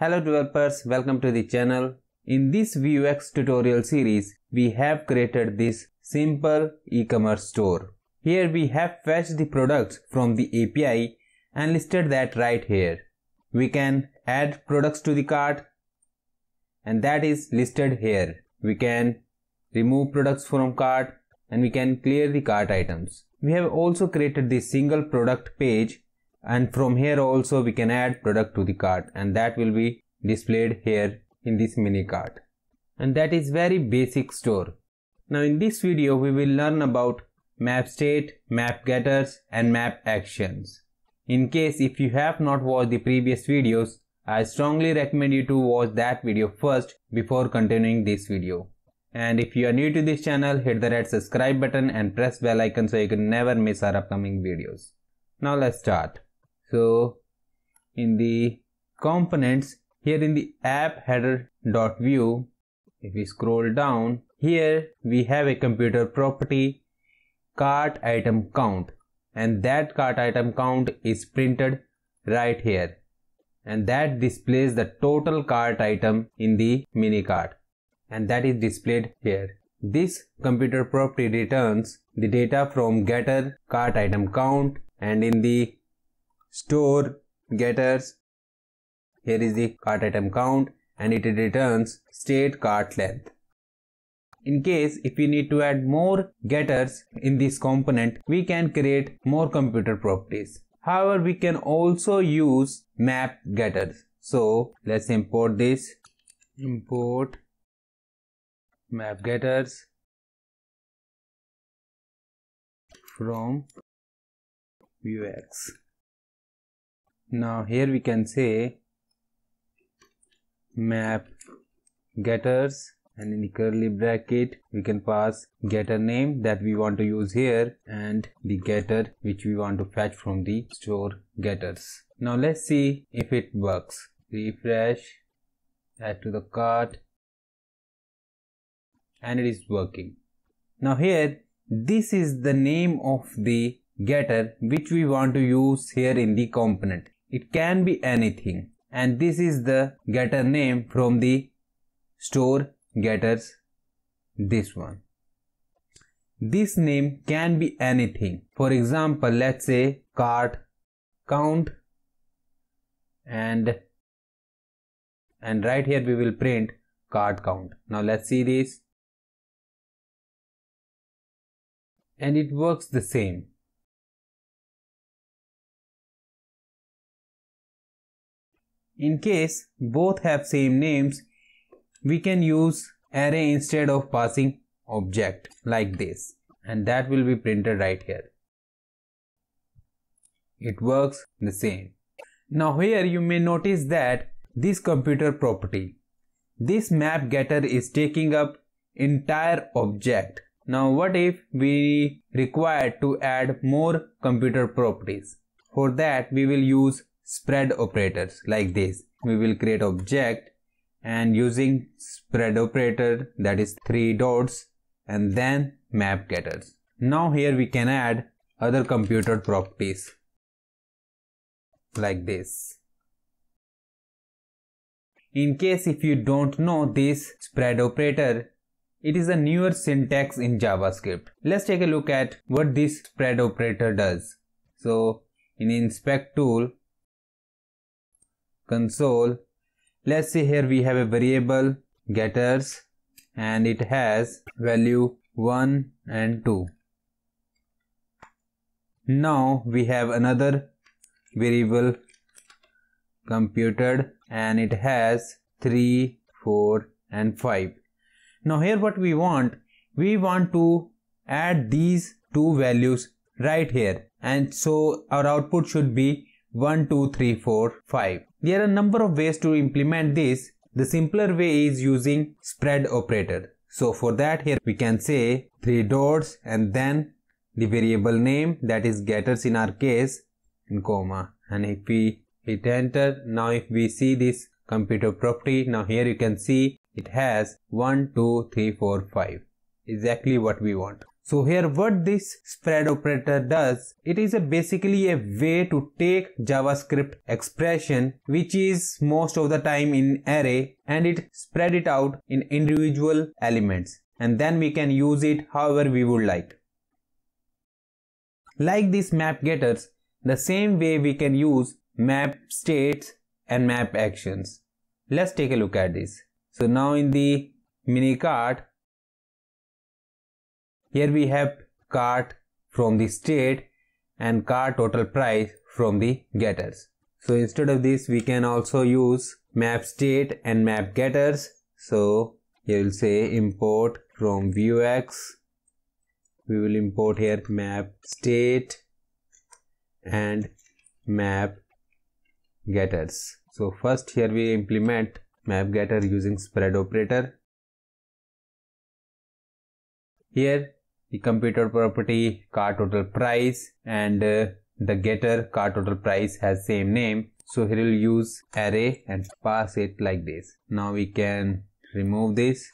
Hello developers, welcome to the channel. In this Vuex tutorial series, we have created this simple e-commerce store. Here we have fetched the products from the API and listed that right here. We can add products to the cart and that is listed here. We can remove products from cart and we can clear the cart items. We have also created this single product page and from here also we can add product to the cart and that will be displayed here in this mini cart. And that is very basic store. Now in this video we will learn about map state map getters and map actions. In case if you have not watched the previous videos i strongly recommend you to watch that video first before continuing this video. And if you are new to this channel hit the red subscribe button and press bell icon so you can never miss our upcoming videos. Now let's start so in the components here in the app header dot view if we scroll down here we have a computed property cart item count. And that cart item count is printed right here. And that displays the total cart item in the mini cart. And that is displayed here. This computed property returns the data from getter cart item count and in the store getters. Here is the cart item count and it returns state cart length. In case if we need to add more getters in this component we can create more computed properties. However we can also use map getters. So let's import this. Import map getters from Vuex now here we can say map getters and in the curly bracket we can pass getter name that we want to use here and the getter which we want to fetch from the store getters. Now let's see if it works. Refresh add to the cart and it is working. Now here this is the name of the getter which we want to use here in the component it can be anything. And this is the getter name from the store getters this one. This name can be anything. For example let's say cart count and and right here we will print cart count. Now let's see this. And it works the same In case both have same names, we can use array instead of passing object like this and that will be printed right here. It works the same. Now here you may notice that this computed property, this map getter is taking up entire object. Now what if we require to add more computed properties? For that we will use spread operators like this. We will create object and using spread operator that is three dots and then map getters. Now here we can add other computed properties like this. In case if you don't know this spread operator it is a newer syntax in javascript. Let's take a look at what this spread operator does. So in inspect tool console. Let's see here we have a variable getters and it has value 1 and 2 now we have another variable computed and it has 3 4 and 5 now here what we want we want to add these two values right here. And so our output should be 1 2 3 4 5 there are a number of ways to implement this. The simpler way is using spread operator. So for that here we can say three dots and then the variable name that is getters in our case in comma and if we hit enter now if we see this computed property now here you can see it has 1 2 3 4 5 exactly what we want So here what this spread operator does, it is a basically a way to take JavaScript expression which is most of the time in array and it spread it out in individual elements and then we can use it however we would like. Like these map getters, the same way we can use map states and map actions. Let's take a look at this. So now in the mini cart, here we have cart from the state and cart total price from the getters. So instead of this, we can also use map state and map getters. So here we'll say import from vuex. We will import here map state and map getters. So first here we implement map getter using spread operator. Here the computed property car total price and uh, the getter car total price has same name. So here we'll use array and pass it like this. Now we can remove this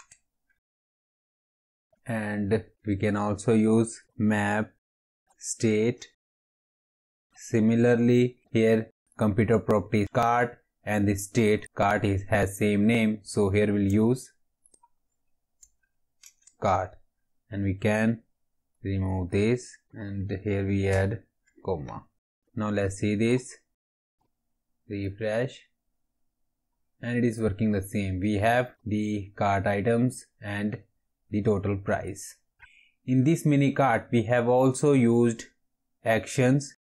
and we can also use map state similarly here computed property cart and the state cart is has same name so here we'll use cart and we can remove this and here we add comma. Now let's see this. Refresh. And it is working the same. We have the cart items and the total price. In this mini cart we have also used actions.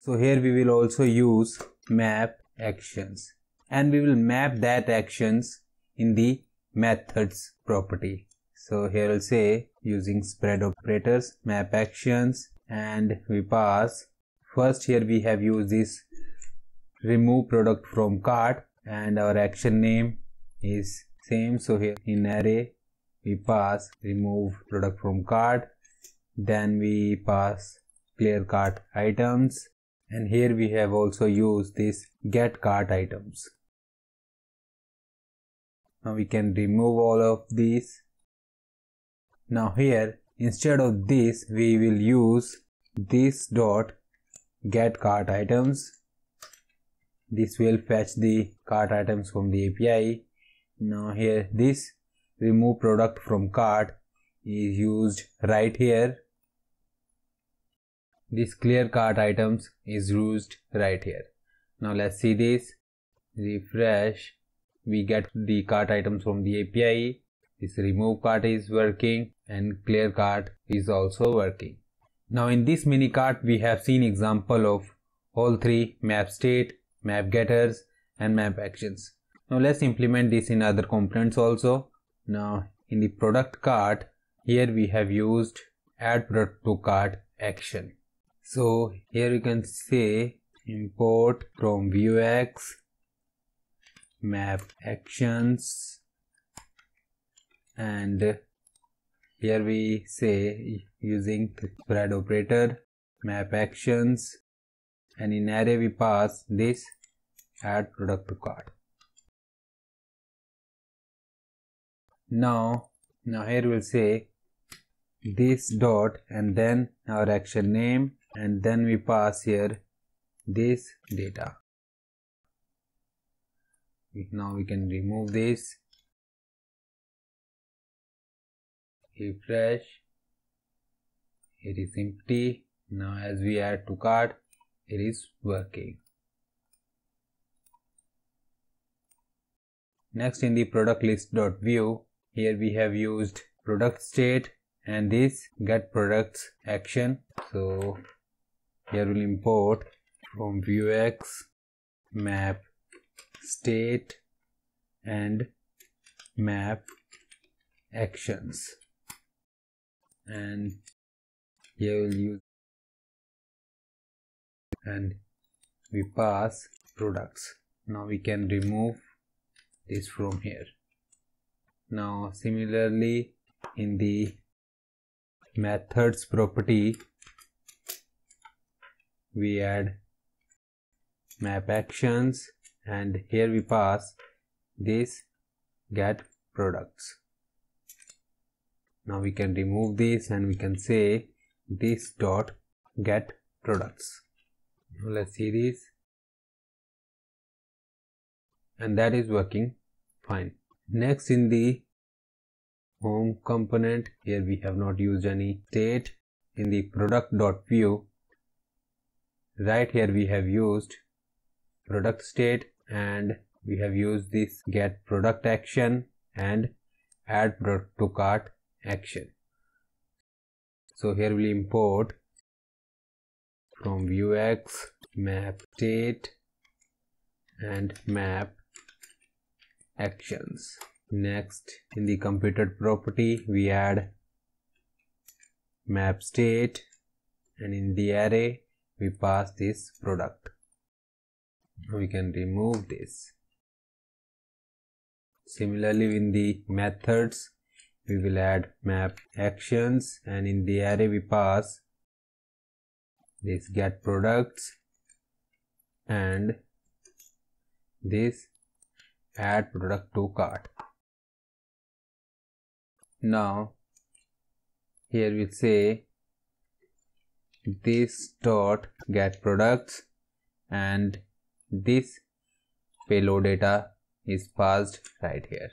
So here we will also use map actions. And we will map that actions in the methods property. So here we'll say using spread operators map actions and we pass first here we have used this remove product from cart and our action name is same. So here in array we pass remove product from cart. Then we pass clear cart items. And here we have also used this get cart items. Now we can remove all of these now here instead of this we will use this dot get cart items. This will fetch the cart items from the API now here this remove product from cart is used right here. This clear cart items is used right here. Now let's see this. Refresh. We get the cart items from the api this remove cart is working and clear cart is also working. Now in this mini cart we have seen example of all three map state map getters and map actions. Now let's implement this in other components also. Now in the product cart here we have used add product to cart action. So here you can say import from vuex map actions and here we say using spread operator map actions and in array we pass this add product to cart. Now now here we'll say this dot and then our action name and then we pass here this data. Now we can remove this refresh it is empty. Now as we add to cart it is working. Next in the product list dot view here we have used product state and this get products action. So here we'll import from vuex map state and map actions and here we'll use and we pass products. Now we can remove this from here. Now similarly in the methods property we add map actions and here we pass this get products now we can remove this and we can say this dot get products. Now let's see this. And that is working fine. Next in the home component here we have not used any state. In the product dot view right here we have used product state and we have used this get product action and add product to cart action. So here we'll import from vuex map state and map actions. Next in the computed property we add map state and in the array we pass this product. We can remove this. Similarly in the methods we will add map actions and in the array we pass this get products and this add product to cart. Now here we say this dot get products and this payload data is passed right here.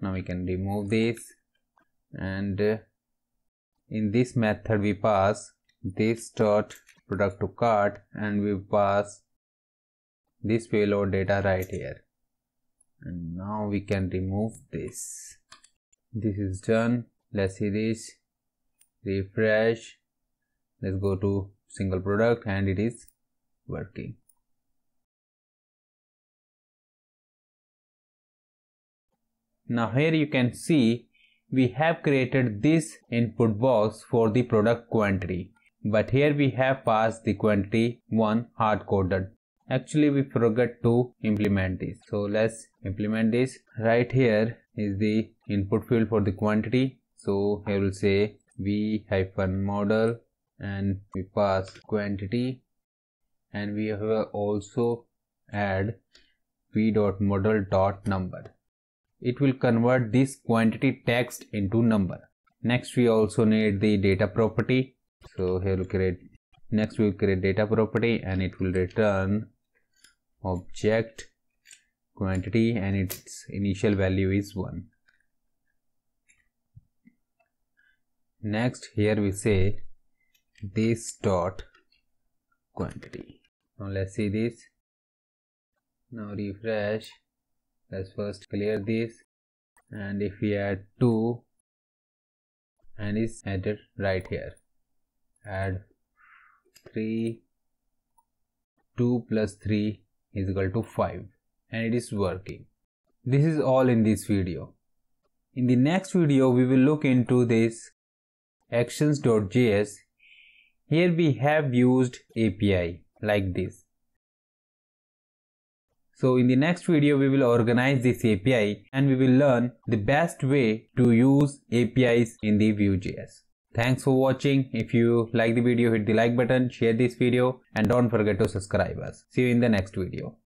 Now we can remove this and uh, in this method we pass this dot product to cart and we pass this payload data right here. And now we can remove this. This is done. Let's see this. Refresh. Let's go to single product and it is working. Now here you can see we have created this input box for the product quantity. But here we have passed the quantity 1 hard coded. Actually we forgot to implement this. So let's implement this. Right here is the input field for the quantity. So here we'll say v hyphen model and we pass quantity. And we have also add v dot model dot number it will convert this quantity text into number. Next we also need the data property. So here we'll create next we'll create data property and it will return object quantity and its initial value is 1 next here we say this dot quantity. Now let's see this. Now refresh let's first clear this. And if we add 2 and is added right here. Add 3 2 plus 3 is equal to 5 and it is working. This is all in this video. In the next video we will look into this actions.js here we have used api like this so in the next video we will organize this API and we will learn the best way to use APIs in the Vue.js. Thanks for watching. If you like the video hit the like button, share this video and don't forget to subscribe us. See you in the next video.